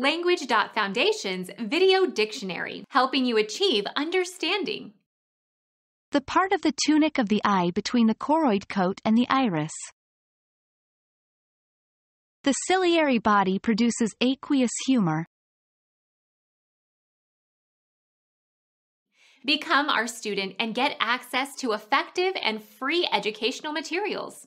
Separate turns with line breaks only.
Language.Foundation's Video Dictionary, helping you achieve understanding.
The part of the tunic of the eye between the choroid coat and the iris. The ciliary body produces aqueous humor.
Become our student and get access to effective and free educational materials.